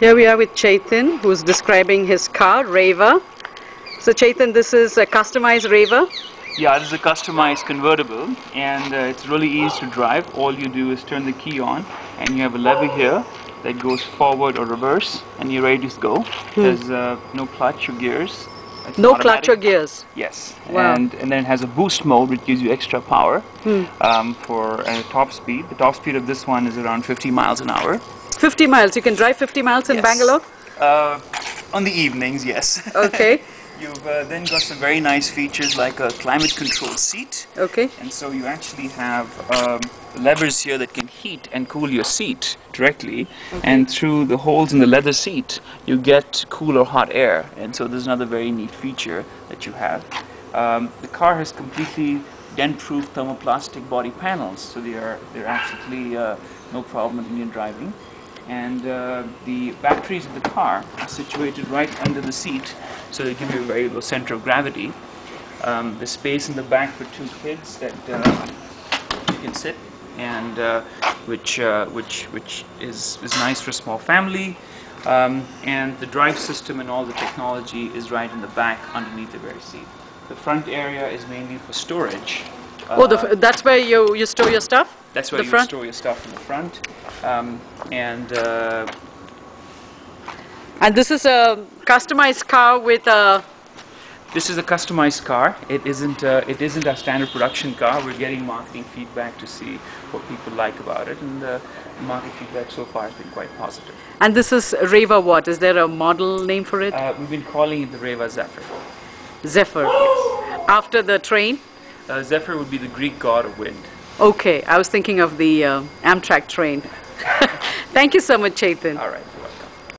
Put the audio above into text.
Here we are with Chetan, who's describing his car, Reva. So Chetan, this is a customized Reva. Yeah, this is a customized convertible and uh, it's really easy to drive. All you do is turn the key on and you have a lever here that goes forward or reverse and you're ready to go. There's uh, no clutch or gears. It's No clutch or gears. Yes, Wow. and and then it has a boost mode which gives you extra power um, for uh, top speed. The top speed of this one is around 50 miles an hour. 50 miles. You can drive 50 miles in Yes. Bangalore? Uh, on the evenings, yes. Okay. You've uh, then got some very nice features like a climate control seat. Okay. And so you actually have um, levers here that can heat and cool your seat directly. And through the holes in the leather seat, you get cool or hot air. And so there's another very neat feature that you have. Um, the car has completely dent-proof thermoplastic body panels, so they are they're absolutely uh, no problem when you're driving. And uh, the batteries of the car are situated right under the seat, so they give you a very low center of gravity. Um, the space in the back for two kids that uh, you can sit, and uh, which uh, which which is is nice for a small family. Um, and the drive system and all the technology is right in the back underneath the rear seat. The front area is mainly for storage. Oh, the, Uh, f- that's where you, you store your stuff? that's where the you front? store your stuff in the front. Um, and uh, And this is a customized car with a. This is a customized car. It isn't. Uh, it isn't a standard production car. We're getting marketing feedback to see what people like about it, and uh, the market feedback so far has been quite positive. And this is Reva what? Is there a model name for it? Uh, we've been calling it the Reva Zephyr. Zephyr. After the train? Uh, Zephyr would be the Greek god of wind. Okay, I was thinking of the uh, Amtrak train. Thank you so much, Chetan. All right.